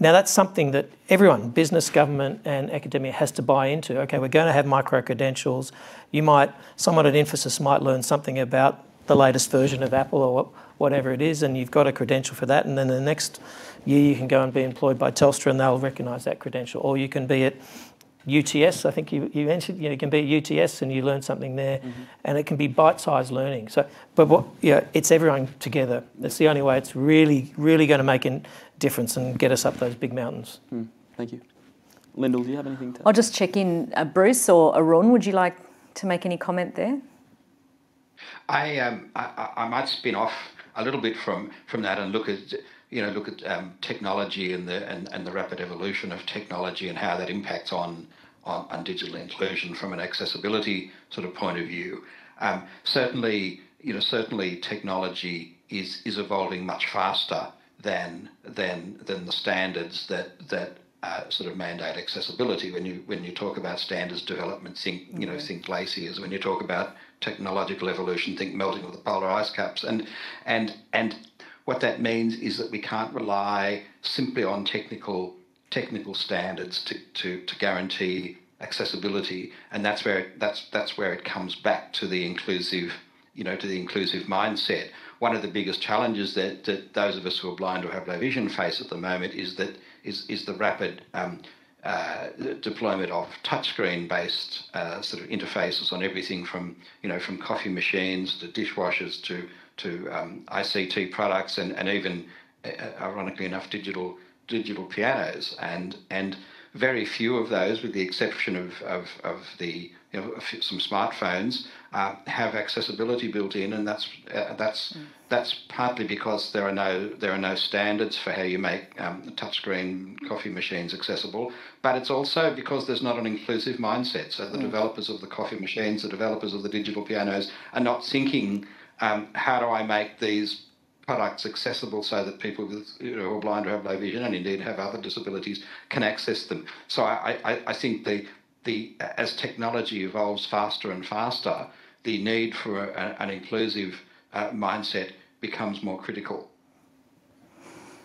now, that's something that everyone, business, government, and academia, has to buy into. Okay, we're going to have micro credentials. You might, someone at Infosys might learn something about the latest version of Apple or whatever it is, and you've got a credential for that. And then the next year, you can go and be employed by Telstra, and they'll recognise that credential. Or you can be at UTS, I think you, you mentioned, you know, it can be at UTS and you learn something there, mm-hmm. and it can be bite-sized learning. So, but what, you know, it's everyone together. That's the only way it's really, really going to make a difference and get us up those big mountains. Mm, thank you. Lyndall, do you have anything to I'll just check in. Uh, Bruce or Arun, would you like to make any comment there? I, um, I, I might spin off a little bit from, from that and look at you know, look at um, technology and the and, and the rapid evolution of technology and how that impacts on, on, on digital inclusion from an accessibility sort of point of view. Um, certainly, you know, certainly technology is is evolving much faster than than than the standards that that uh, sort of mandate accessibility. When you when you talk about standards development, think you know think glaciers. When you talk about technological evolution, think melting of the polar ice caps. And and and what that means is that we can't rely simply on technical technical standards to, to, to guarantee accessibility, and that's where it, that's that's where it comes back to the inclusive, you know, to the inclusive mindset. One of the biggest challenges that, that those of us who are blind or have low vision face at the moment is that is is the rapid um, uh, deployment of touchscreen based uh, sort of interfaces on everything from you know from coffee machines to dishwashers to to um, ICT products and, and even, uh, ironically enough, digital digital pianos. And and very few of those, with the exception of, of, of the you know, some smartphones, uh, have accessibility built in, and that's uh, that's mm. that's partly because there are no there are no standards for how you make um, touchscreen coffee machines accessible, but it's also because there's not an inclusive mindset. So the mm. developers of the coffee machines, the developers of the digital pianos, are not thinking, um, how do I make these products accessible so that people with, you know, who are blind or have low vision and indeed have other disabilities can access them. So I, I, I think the the as technology evolves faster and faster, the need for a, an inclusive uh, mindset becomes more critical.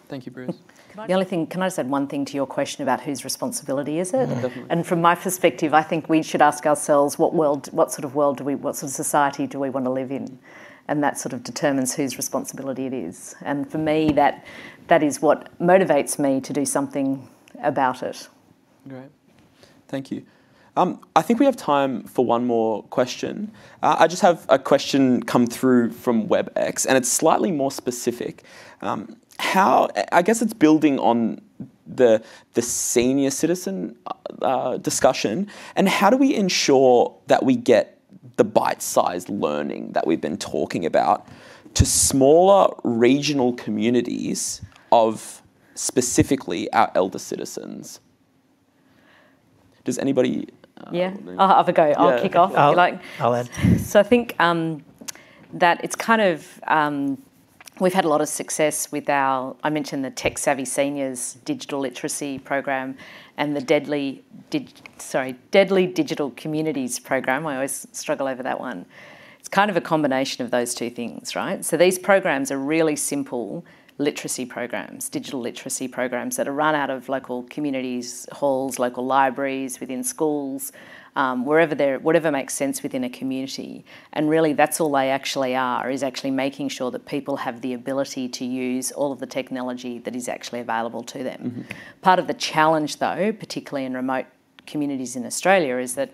Thank you, Bruce. The only thing, can I just add one thing to your question about whose responsibility is it? Mm, and from my perspective, I think we should ask ourselves what world, what sort of world do we, what sort of society do we want to live in? And that sort of determines whose responsibility it is. And for me, that that is what motivates me to do something about it. Great, thank you. Um, I think we have time for one more question. Uh, I just have a question come through from WebEx, and it's slightly more specific. Um, how I guess it's building on the the senior citizen uh, discussion, and how do we ensure that we get the bite-sized learning that we've been talking about to smaller regional communities of specifically our elder citizens? Does anybody yeah, I'll have a go. I'll kick off. I'll, like. I'll add. So I think um, that it's kind of um, we've had a lot of success with our. I mentioned the Tech Savvy Seniors digital literacy program, and the Deadly, dig, sorry, Deadly Digital Communities program. I always struggle over that one. It's kind of a combination of those two things, right? So these programs are really simple literacy programs, digital literacy programs that are run out of local communities, halls, local libraries, within schools, um, wherever they're, whatever makes sense within a community. And really, that's all they actually are, is actually making sure that people have the ability to use all of the technology that is actually available to them. Mm-hmm. Part of the challenge, though, particularly in remote communities in Australia, is that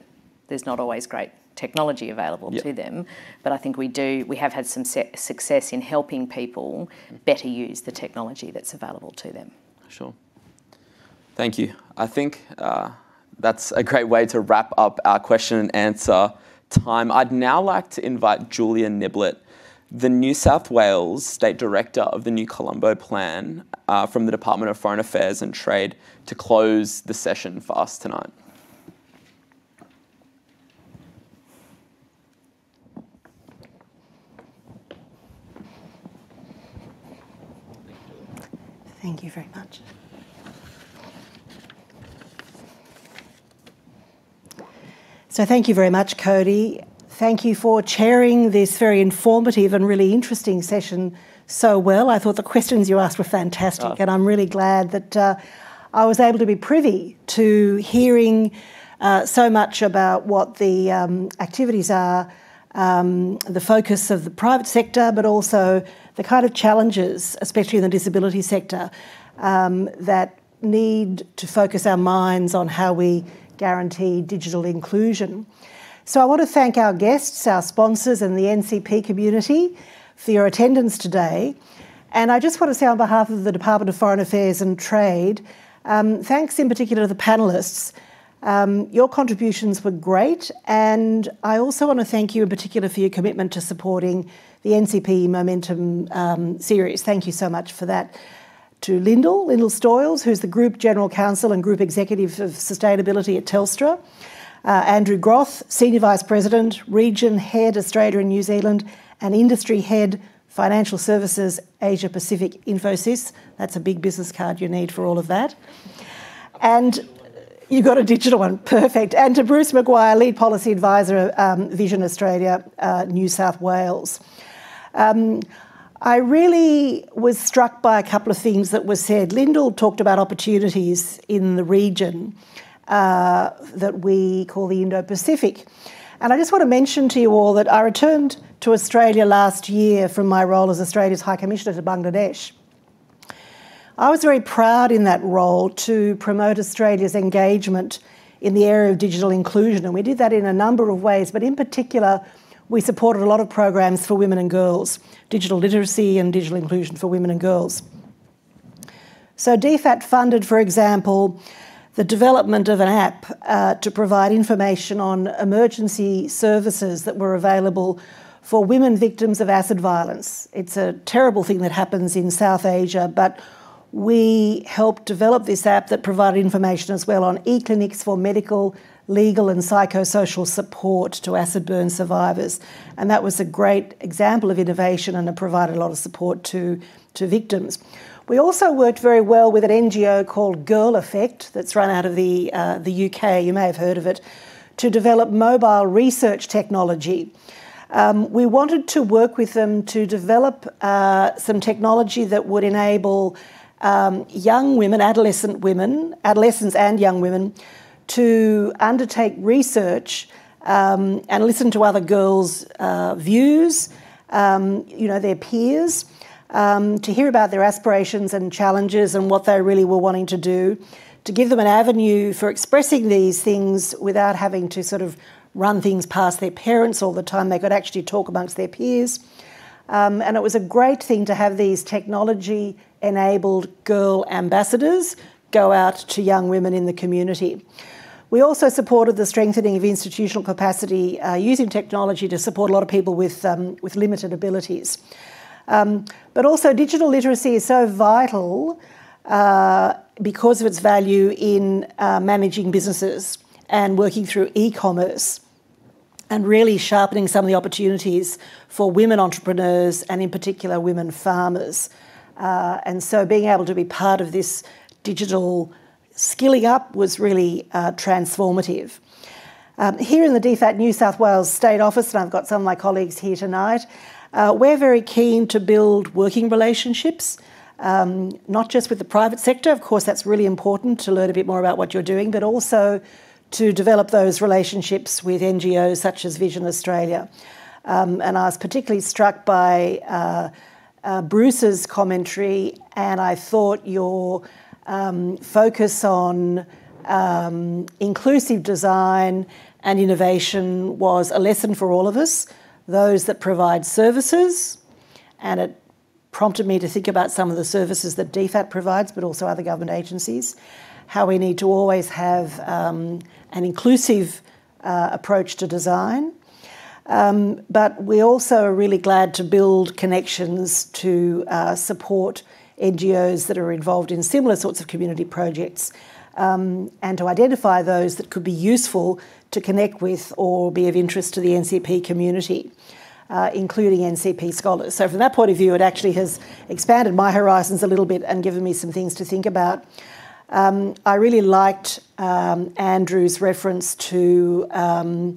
there's not always great technology available yep. to them. But I think we do, we have had some success in helping people better use the technology that's available to them. Sure. Thank you. I think uh, that's a great way to wrap up our question and answer time. I'd now like to invite Julia Niblett, the New South Wales State Director of the New Colombo Plan uh, from the Department of Foreign Affairs and Trade, to close the session for us tonight. Thank you very much. So, thank you very much, Cody. Thank you for chairing this very informative and really interesting session so well. I thought the questions you asked were fantastic, oh. and I'm really glad that uh, I was able to be privy to hearing uh, so much about what the um, activities are, um, the focus of the private sector, but also the kind of challenges, especially in the disability sector, um, that need to focus our minds on how we guarantee digital inclusion. So I want to thank our guests, our sponsors, and the NCP community for your attendance today. And I just want to say, on behalf of the Department of Foreign Affairs and Trade, um, thanks in particular to the panelists. Um, your contributions were great, and I also want to thank you in particular for your commitment to supporting the NCP Momentum um, series. Thank you so much for that. To Lyndall, Lyndall Stoyles, who's the Group General Counsel and Group Executive of Sustainability at Telstra. Uh, Andrew Groth, Senior Vice President, Region Head Australia and New Zealand, and Industry Head Financial Services Asia Pacific Infosys. That's a big business card you need for all of that. And you got a digital one, perfect. And to Bruce Maguire, Lead Policy Advisor, um, Vision Australia, uh, New South Wales. Um, I really was struck by a couple of things that were said. Lyndall talked about opportunities in the region uh, that we call the Indo Pacific. And I just want to mention to you all that I returned to Australia last year from my role as Australia's High Commissioner to Bangladesh. I was very proud in that role to promote Australia's engagement in the area of digital inclusion, and we did that in a number of ways, but in particular, we supported a lot of programs for women and girls, digital literacy and digital inclusion for women and girls. So DFAT funded, for example, the development of an app uh, to provide information on emergency services that were available for women victims of acid violence. It's a terrible thing that happens in South Asia, but we helped develop this app that provided information as well on e-clinics for medical, legal and psychosocial support to acid burn survivors. And that was a great example of innovation and it provided a lot of support to, to victims. We also worked very well with an NGO called Girl Effect that's run out of the, uh, the UK, you may have heard of it, to develop mobile research technology. Um, we wanted to work with them to develop uh, some technology that would enable um, young women, adolescent women, adolescents and young women, to undertake research um, and listen to other girls' uh, views, um, you know, their peers, um, to hear about their aspirations and challenges and what they really were wanting to do, to give them an avenue for expressing these things without having to sort of run things past their parents all the time. They could actually talk amongst their peers. Um, and it was a great thing to have these technology enabled girl ambassadors go out to young women in the community. We also supported the strengthening of institutional capacity uh, using technology to support a lot of people with, um, with limited abilities. Um, but also, digital literacy is so vital uh, because of its value in uh, managing businesses and working through e commerce and really sharpening some of the opportunities for women entrepreneurs and, in particular, women farmers. Uh, and so, being able to be part of this digital skilling up was really uh, transformative. Um, here in the DFAT New South Wales State Office, and I've got some of my colleagues here tonight, uh, we're very keen to build working relationships, um, not just with the private sector, of course, that's really important to learn a bit more about what you're doing, but also to develop those relationships with NGOs such as Vision Australia. Um, and I was particularly struck by uh, uh, Bruce's commentary, and I thought your um, focus on um, inclusive design and innovation was a lesson for all of us those that provide services, and it prompted me to think about some of the services that DFAT provides, but also other government agencies, how we need to always have um, an inclusive uh, approach to design. Um, but we also are really glad to build connections to uh, support NGOs that are involved in similar sorts of community projects um, and to identify those that could be useful to connect with or be of interest to the NCP community. Uh, including NCP scholars. So, from that point of view, it actually has expanded my horizons a little bit and given me some things to think about. Um, I really liked um, Andrew's reference to um,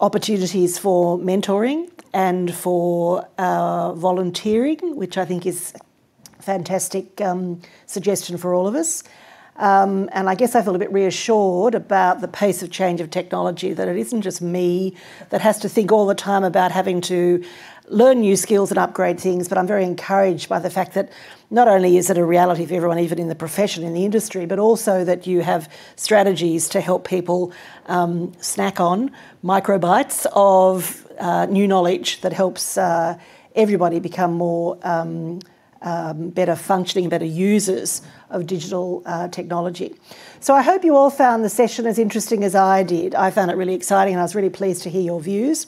opportunities for mentoring and for uh, volunteering, which I think is a fantastic um, suggestion for all of us. Um, and I guess I feel a bit reassured about the pace of change of technology, that it isn't just me that has to think all the time about having to learn new skills and upgrade things, but I'm very encouraged by the fact that not only is it a reality for everyone, even in the profession, in the industry, but also that you have strategies to help people um, snack on microbites of uh, new knowledge that helps uh, everybody become more um, um, better functioning, better users of digital uh, technology. So I hope you all found the session as interesting as I did. I found it really exciting and I was really pleased to hear your views.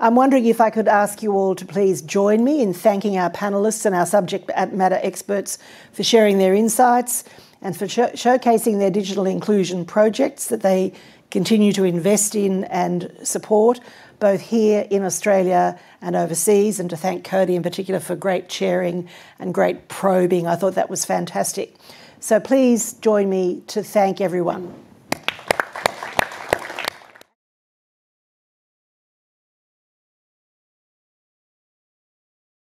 I'm wondering if I could ask you all to please join me in thanking our panellists and our subject matter experts for sharing their insights and for sh- showcasing their digital inclusion projects that they continue to invest in and support, both here in Australia and overseas, and to thank Cody in particular for great chairing and great probing. I thought that was fantastic. So please join me to thank everyone.